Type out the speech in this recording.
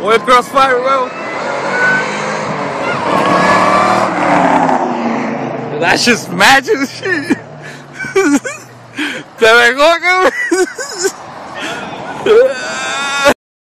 Voy crossfire, weón. That's just matches shit. Te me cabrón.